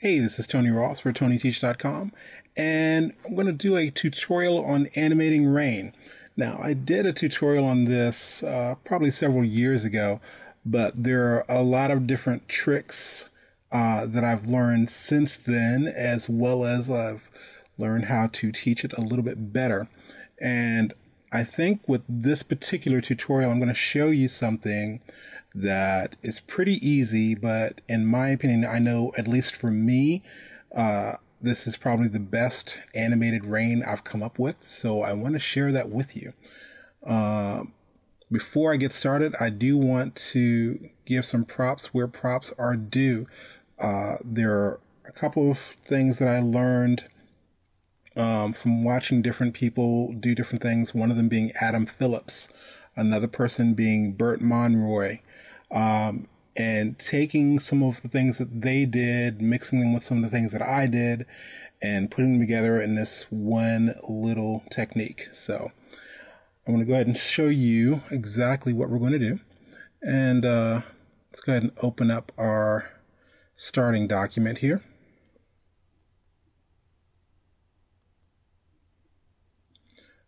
Hey, this is Tony Ross for TonyTeach.com, and I'm going to do a tutorial on animating rain. Now, I did a tutorial on this uh, probably several years ago, but there are a lot of different tricks uh, that I've learned since then, as well as I've learned how to teach it a little bit better. And I think with this particular tutorial, I'm going to show you something that is pretty easy, but in my opinion, I know at least for me, uh, this is probably the best animated rain I've come up with. So I want to share that with you. Uh, before I get started, I do want to give some props where props are due. Uh, there are a couple of things that I learned um, from watching different people do different things. One of them being Adam Phillips, another person being Bert Monroy, um, and taking some of the things that they did, mixing them with some of the things that I did, and putting them together in this one little technique. So I'm going to go ahead and show you exactly what we're going to do. And uh, let's go ahead and open up our starting document here.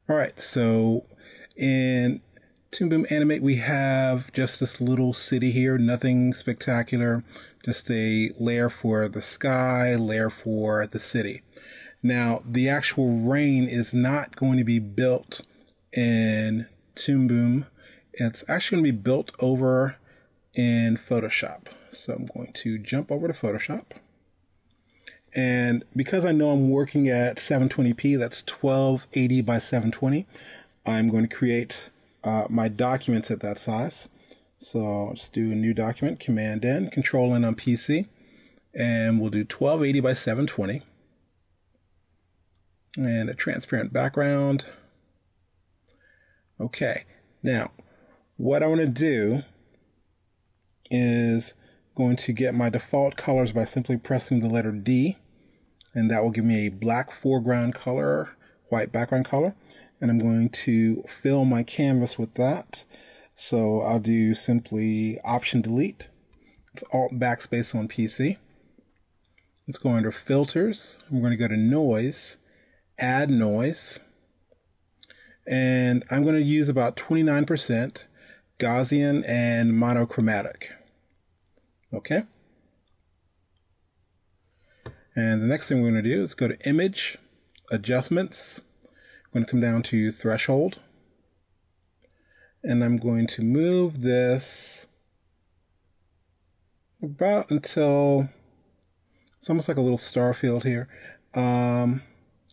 All right, so in Toon Boom Animate, we have just this little city here, nothing spectacular, just a layer for the sky, layer for the city. Now, the actual rain is not going to be built in Toon Boom. It's actually going to be built over in Photoshop. So I'm going to jump over to Photoshop. And because I know I'm working at 720p, that's 1280 by 720, I'm going to create uh, my documents at that size. So let's do a new document, Command N, Control N on PC, and we'll do 1280 by 720. And a transparent background. Okay, now what I want to do is going to get my default colors by simply pressing the letter D and that will give me a black foreground color, white background color. And I'm going to fill my canvas with that. So I'll do simply Option Delete. It's Alt Backspace on PC. Let's go under Filters. I'm going to go to Noise, Add Noise. And I'm going to use about 29% Gaussian and monochromatic. Okay. And the next thing we're going to do is go to Image, Adjustments. I'm going to come down to Threshold. And I'm going to move this about until it's almost like a little star field here. Um,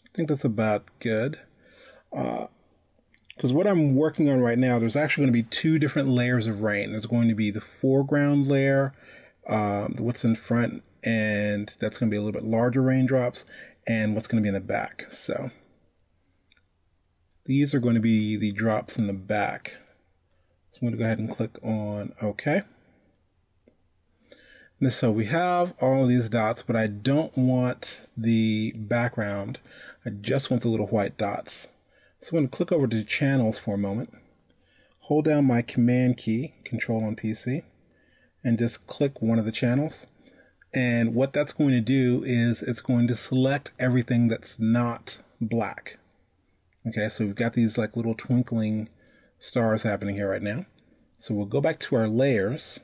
I think that's about good. Because uh, what I'm working on right now, there's actually going to be two different layers of rain. There's going to be the foreground layer, um, what's in front, and that's going to be a little bit larger raindrops and what's going to be in the back. So these are going to be the drops in the back. So I'm going to go ahead and click on OK. And so we have all of these dots, but I don't want the background. I just want the little white dots. So I'm going to click over to channels for a moment, hold down my command key, control on PC, and just click one of the channels. And what that's going to do is it's going to select everything that's not black. Okay, so we've got these like little twinkling stars happening here right now. So we'll go back to our layers.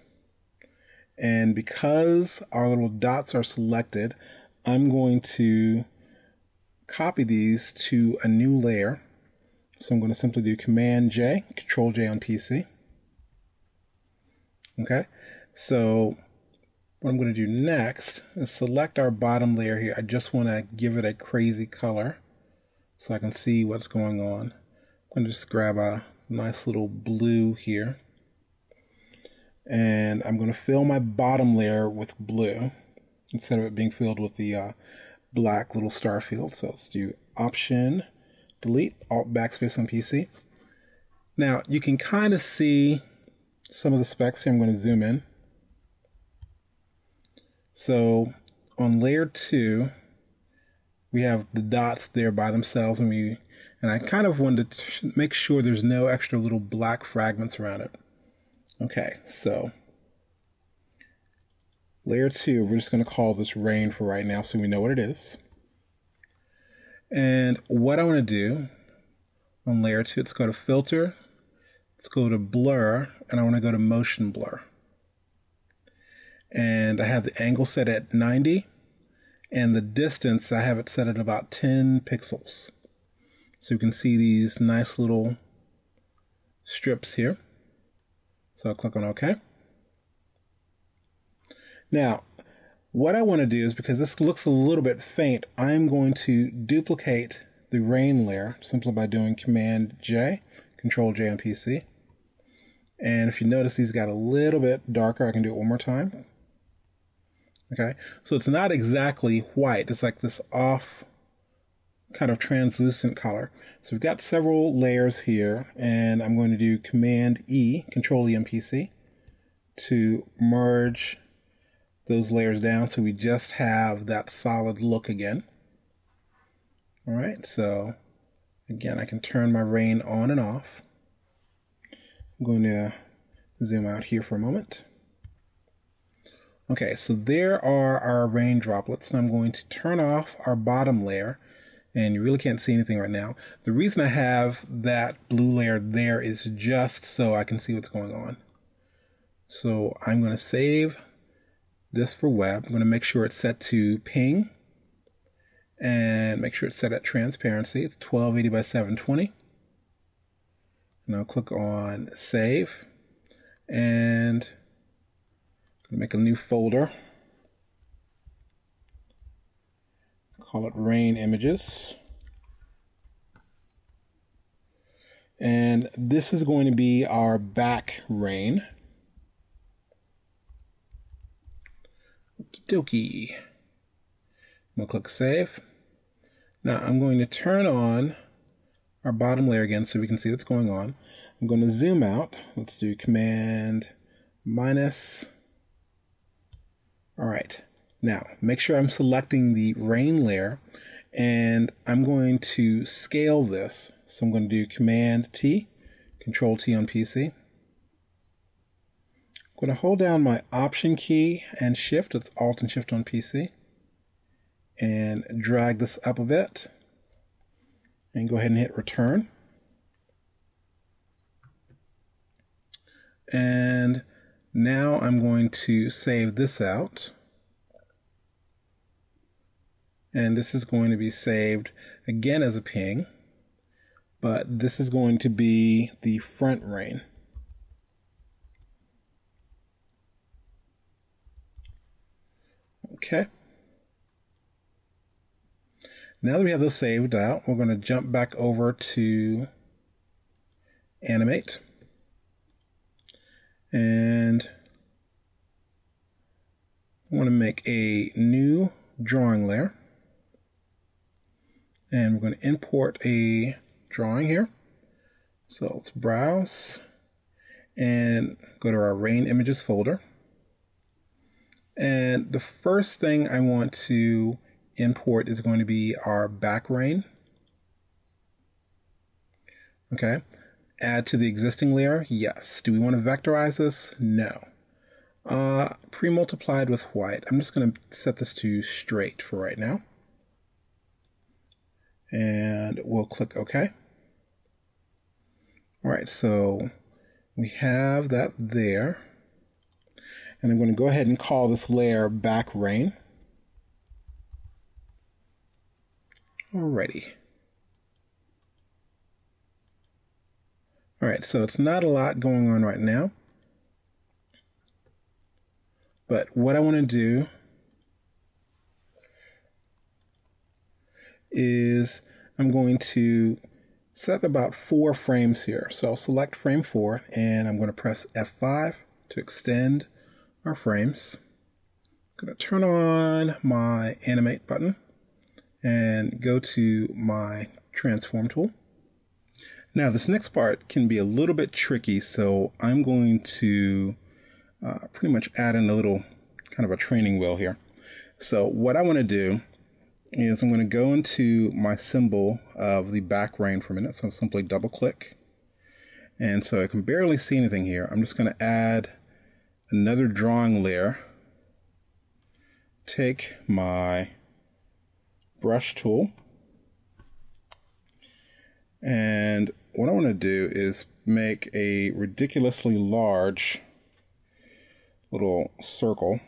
And because our little dots are selected, I'm going to copy these to a new layer. So I'm going to simply do Command J, Control J on PC. Okay, so what I'm going to do next is select our bottom layer here. I just want to give it a crazy color so I can see what's going on. I'm going to just grab a nice little blue here. And I'm going to fill my bottom layer with blue instead of it being filled with the uh, black little star field. So let's do Option, Delete, Alt Backspace on PC. Now you can kind of see some of the specs here. I'm going to zoom in. So on layer two, we have the dots there by themselves and we and I kind of wanted to make sure there's no extra little black fragments around it. Okay, so Layer 2, we're just going to call this rain for right now so we know what it is. And what I want to do on layer 2, let's go to Filter, let's go to Blur, and I want to go to Motion Blur. And I have the angle set at 90, and the distance, I have it set at about 10 pixels. So you can see these nice little strips here. So I'll click on OK. Now, what I want to do is because this looks a little bit faint, I'm going to duplicate the rain layer simply by doing Command J, Control J on PC. And if you notice these got a little bit darker, I can do it one more time. Okay, so it's not exactly white. It's like this off kind of translucent color. So we've got several layers here and I'm going to do Command E, Control E on PC to merge those layers down so we just have that solid look again. All right, so again, I can turn my rain on and off. I'm going to zoom out here for a moment. Okay, so there are our rain droplets, and I'm going to turn off our bottom layer, and you really can't see anything right now. The reason I have that blue layer there is just so I can see what's going on. So I'm going to save this for web. I'm going to make sure it's set to ping, and make sure it's set at transparency. It's 1280 by 720. And I'll click on save, and make a new folder. Call it rain images. And this is going to be our back rain. Okie dokie. I'm to click save. Now I'm going to turn on our bottom layer again so we can see what's going on. I'm going to zoom out. Let's do command minus all right, now make sure I'm selecting the rain layer and I'm going to scale this. So I'm going to do Command T, Control T on PC. I'm going to hold down my Option key and Shift, it's Alt and Shift on PC, and drag this up a bit and go ahead and hit Return. And now I'm going to save this out. And this is going to be saved again as a ping, but this is going to be the front rain. Okay. Now that we have those saved out, we're going to jump back over to animate. And I want to make a new drawing layer. And we're going to import a drawing here. So let's browse and go to our rain images folder. And the first thing I want to import is going to be our back rain. Okay add to the existing layer? Yes. Do we want to vectorize this? No. Uh, pre-multiplied with white. I'm just going to set this to straight for right now. And we'll click OK. All right, so we have that there. And I'm going to go ahead and call this layer back rain. Alrighty. All right, so it's not a lot going on right now. But what I want to do is I'm going to set about four frames here. So I'll select frame four and I'm going to press F5 to extend our frames. I'm going to turn on my animate button and go to my transform tool. Now, this next part can be a little bit tricky, so I'm going to uh, pretty much add in a little kind of a training wheel here. So what I want to do is I'm going to go into my symbol of the back rain for a minute. So I'll simply double click. And so I can barely see anything here. I'm just going to add another drawing layer take my brush tool and what I want to do is make a ridiculously large little circle.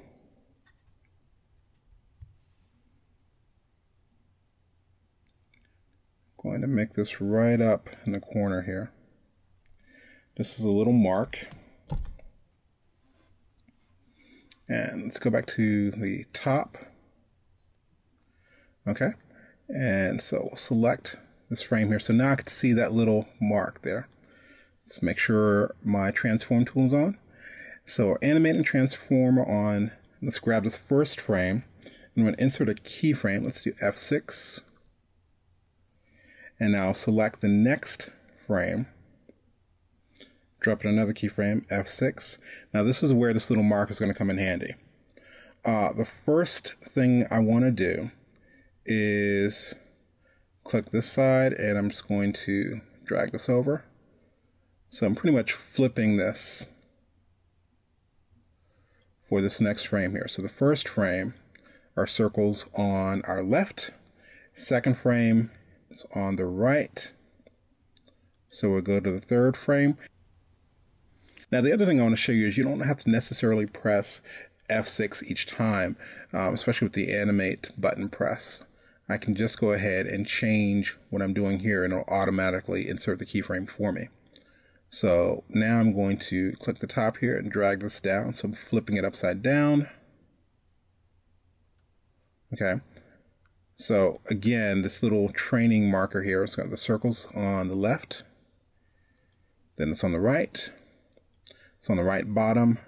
Going to make this right up in the corner here. This is a little mark. And let's go back to the top. Okay. And so we'll select this frame here. So now I can see that little mark there. Let's make sure my transform tool is on. So animate and transform on, let's grab this first frame. And I'm going to insert a keyframe. Let's do F6. And now select the next frame. Drop in another keyframe, F6. Now this is where this little mark is going to come in handy. Uh, the first thing I want to do is click this side and I'm just going to drag this over. So I'm pretty much flipping this for this next frame here. So the first frame are circles on our left. Second frame is on the right. So we'll go to the third frame. Now the other thing I want to show you is you don't have to necessarily press F6 each time, um, especially with the animate button press. I can just go ahead and change what I'm doing here and it'll automatically insert the keyframe for me. So now I'm going to click the top here and drag this down. So I'm flipping it upside down. Okay. So again, this little training marker here, it's got the circles on the left. Then it's on the right. It's on the right bottom.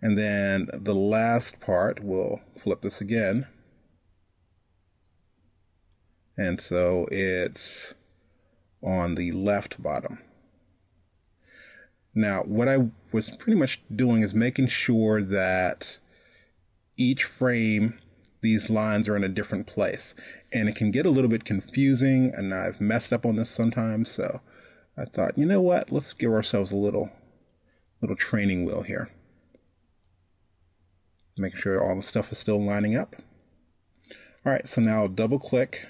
And then the last part, we'll flip this again. And so it's on the left bottom. Now, what I was pretty much doing is making sure that each frame, these lines are in a different place. And it can get a little bit confusing, and I've messed up on this sometimes, so I thought, you know what, let's give ourselves a little, little training wheel here. Make sure all the stuff is still lining up. All right, so now double click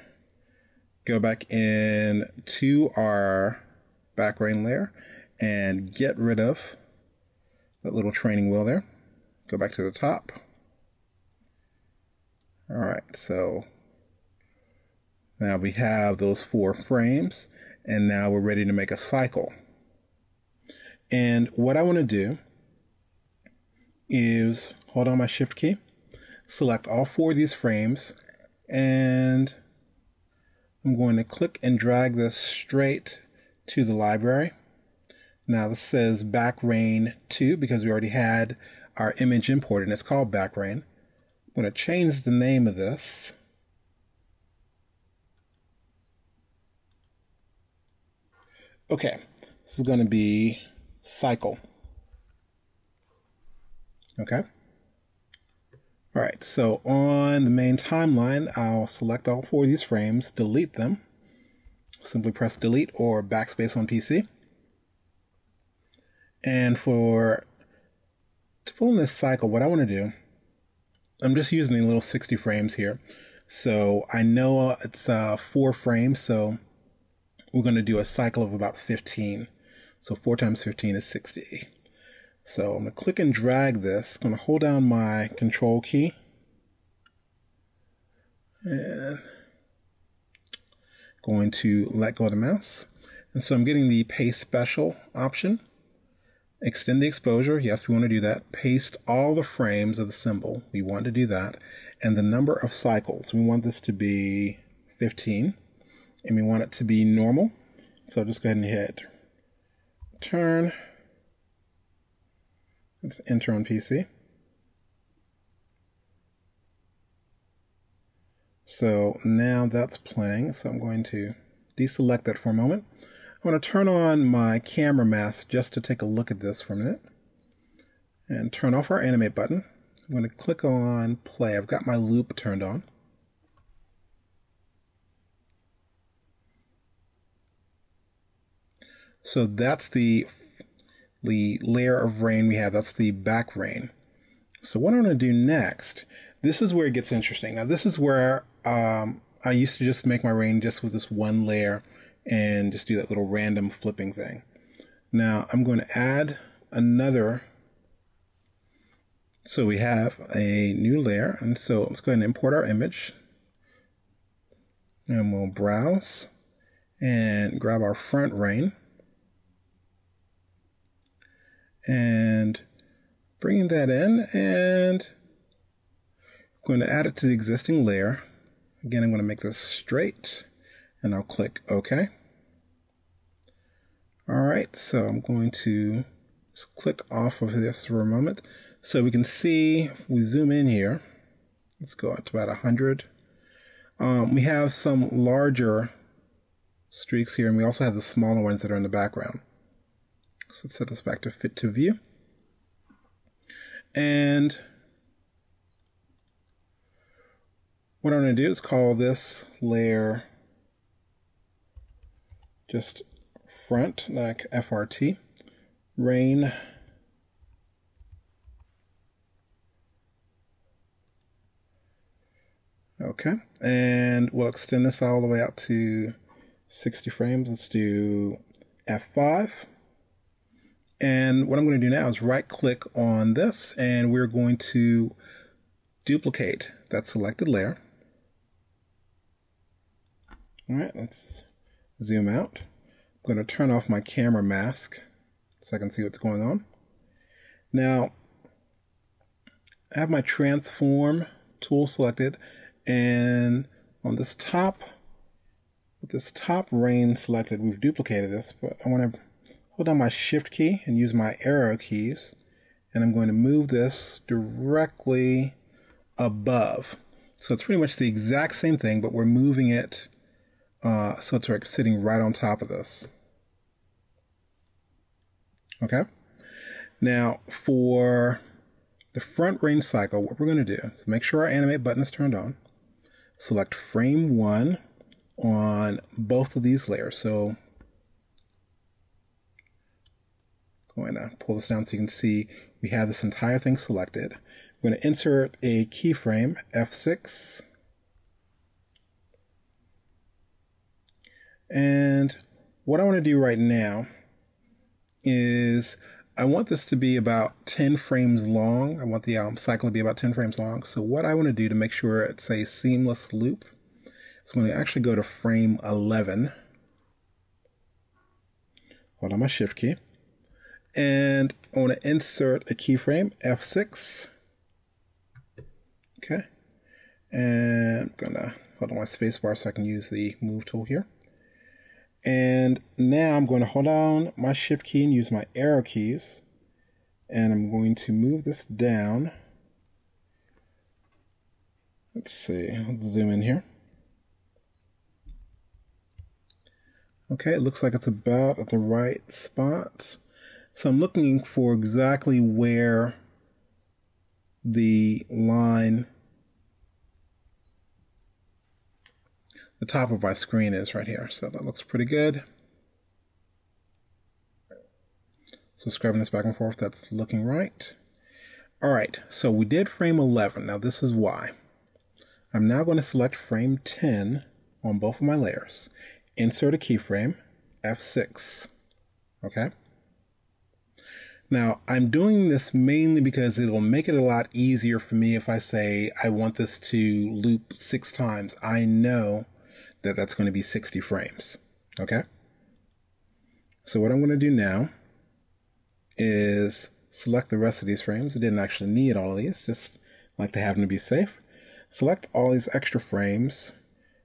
go back in to our back rain layer and get rid of that little training wheel there. Go back to the top. All right, so now we have those four frames and now we're ready to make a cycle. And what I want to do is hold on my shift key, select all four of these frames and I'm going to click and drag this straight to the library. Now this says Backrain 2 because we already had our image imported and it's called Backrain. I'm going to change the name of this. Okay, this is going to be Cycle. Okay. All right, so on the main timeline, I'll select all four of these frames, delete them. Simply press delete or backspace on PC. And for to pull in this cycle, what I want to do, I'm just using the little 60 frames here. So I know it's uh, four frames, so we're going to do a cycle of about 15. So 4 times 15 is 60. So I'm going to click and drag this. Going to hold down my control key. And going to let go of the mouse. And so I'm getting the paste special option. Extend the exposure. Yes, we want to do that. Paste all the frames of the symbol. We want to do that. And the number of cycles. We want this to be 15. And we want it to be normal. So just go ahead and hit turn. Let's enter on PC. So now that's playing. So I'm going to deselect that for a moment. I'm going to turn on my camera mask just to take a look at this for a minute. And turn off our animate button. I'm going to click on play. I've got my loop turned on. So that's the the layer of rain we have, that's the back rain. So what I'm going to do next, this is where it gets interesting. Now, this is where um, I used to just make my rain just with this one layer and just do that little random flipping thing. Now, I'm going to add another. So we have a new layer. And so let's go ahead and import our image. And we'll browse and grab our front rain. And bringing that in and I'm going to add it to the existing layer. Again, I'm going to make this straight and I'll click OK. All right, so I'm going to just click off of this for a moment so we can see if we zoom in here. Let's go up to about 100. Um, we have some larger streaks here, and we also have the smaller ones that are in the background. So let's set this back to fit to view. And what I'm going to do is call this layer just front, like FRT, rain. Okay, and we'll extend this all the way out to 60 frames. Let's do F5. And what I'm going to do now is right click on this and we're going to duplicate that selected layer. All right, let's zoom out. I'm going to turn off my camera mask so I can see what's going on. Now, I have my transform tool selected and on this top, with this top rain selected, we've duplicated this, but I want to hold down my shift key and use my arrow keys and I'm going to move this directly above. So it's pretty much the exact same thing, but we're moving it uh, so it's like sitting right on top of this. Okay. Now for the front range cycle, what we're going to do is make sure our animate button is turned on. Select frame one on both of these layers. So going to pull this down so you can see we have this entire thing selected. I'm going to insert a keyframe, F6. And what I want to do right now is I want this to be about 10 frames long. I want the um, cycle to be about 10 frames long. So what I want to do to make sure it's a seamless loop is I'm going to actually go to frame 11. Hold on my shift key. And I want to insert a keyframe, F6. Okay. And I'm going to hold on my spacebar so I can use the move tool here. And now I'm going to hold down my shift key and use my arrow keys. And I'm going to move this down. Let's see, let's zoom in here. Okay, it looks like it's about at the right spot. So I'm looking for exactly where the line the top of my screen is right here. So that looks pretty good. So scrubbing this back and forth, that's looking right. All right, so we did frame 11. Now this is why. I'm now going to select frame 10 on both of my layers. Insert a keyframe, F6. Okay. Now, I'm doing this mainly because it'll make it a lot easier for me if I say I want this to loop six times. I know that that's going to be 60 frames. Okay. So what I'm going to do now is select the rest of these frames. I didn't actually need all of these, just like to have them to be safe. Select all these extra frames,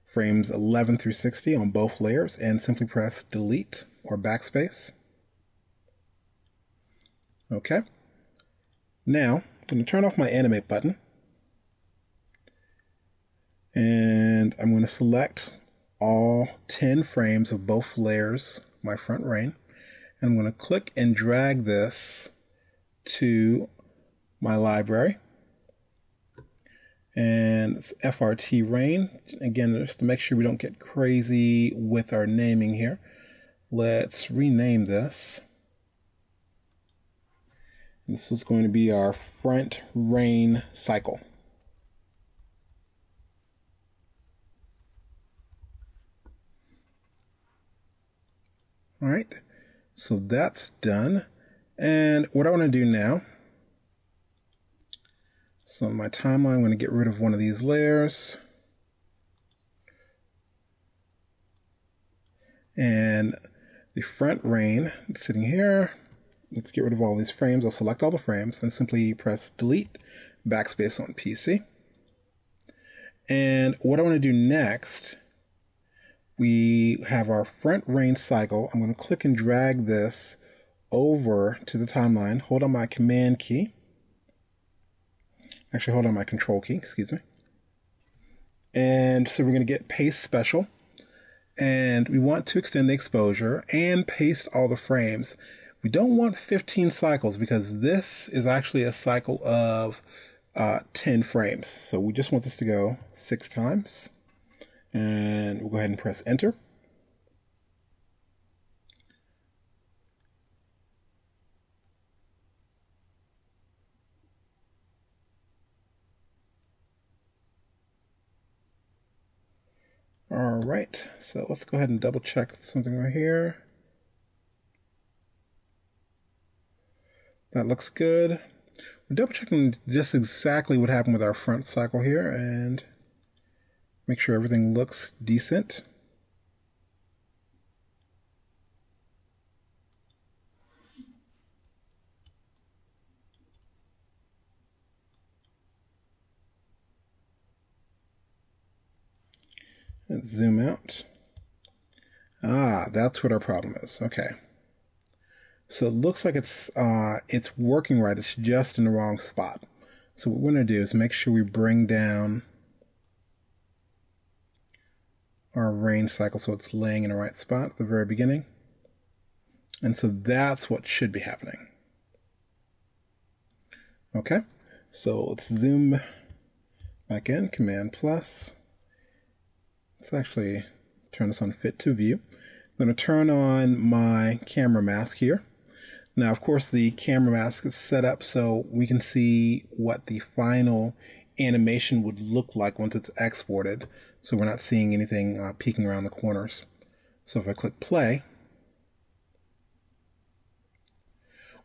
frames 11 through 60 on both layers, and simply press delete or backspace. Okay. Now, I'm going to turn off my animate button. And I'm going to select all 10 frames of both layers, my front rain. And I'm going to click and drag this to my library. And it's FRT rain. Again, just to make sure we don't get crazy with our naming here. Let's rename this. This is going to be our front rain cycle. All right, so that's done. And what I want to do now, so my timeline, I'm going to get rid of one of these layers. And the front rain sitting here, Let's get rid of all these frames. I'll select all the frames and simply press delete, backspace on PC. And what I want to do next, we have our front rain cycle. I'm going to click and drag this over to the timeline. Hold on my command key. Actually, hold on my control key, excuse me. And so we're going to get paste special. And we want to extend the exposure and paste all the frames. We don't want 15 cycles because this is actually a cycle of uh, 10 frames. So we just want this to go six times. And we'll go ahead and press enter. All right, so let's go ahead and double check something right here. That looks good. We're double checking just exactly what happened with our front cycle here and make sure everything looks decent. Let's zoom out. Ah, that's what our problem is. Okay. So it looks like it's uh, it's working right. It's just in the wrong spot. So what we're going to do is make sure we bring down our range cycle so it's laying in the right spot at the very beginning. And so that's what should be happening. Okay, so let's zoom back in, Command plus. Let's actually turn this on fit to view. I'm going to turn on my camera mask here. Now, of course, the camera mask is set up so we can see what the final animation would look like once it's exported. So we're not seeing anything uh, peeking around the corners. So if I click play,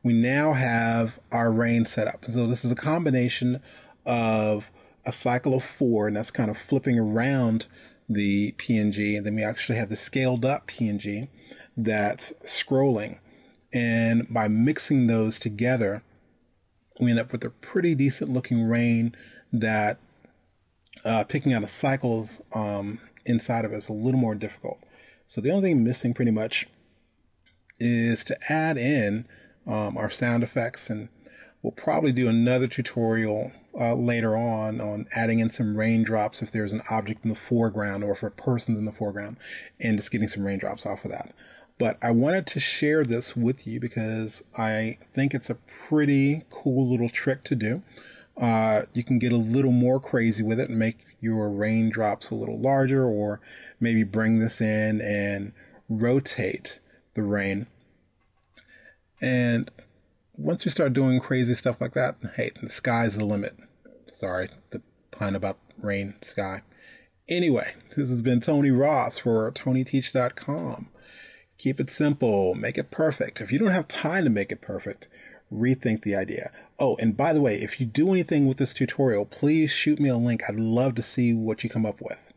we now have our rain set up. So this is a combination of a cycle of four, and that's kind of flipping around the PNG. And then we actually have the scaled up PNG that's scrolling. And by mixing those together, we end up with a pretty decent looking rain that uh, picking out the cycles um, inside of it is a little more difficult. So the only thing missing pretty much is to add in um, our sound effects and we'll probably do another tutorial uh, later on on adding in some raindrops if there's an object in the foreground or if a person's in the foreground and just getting some raindrops off of that. But I wanted to share this with you because I think it's a pretty cool little trick to do. Uh, you can get a little more crazy with it and make your raindrops a little larger, or maybe bring this in and rotate the rain. And once you start doing crazy stuff like that, hey, the sky's the limit. Sorry, the pun about rain, sky. Anyway, this has been Tony Ross for TonyTeach.com. Keep it simple, make it perfect. If you don't have time to make it perfect, rethink the idea. Oh, and by the way, if you do anything with this tutorial, please shoot me a link. I'd love to see what you come up with.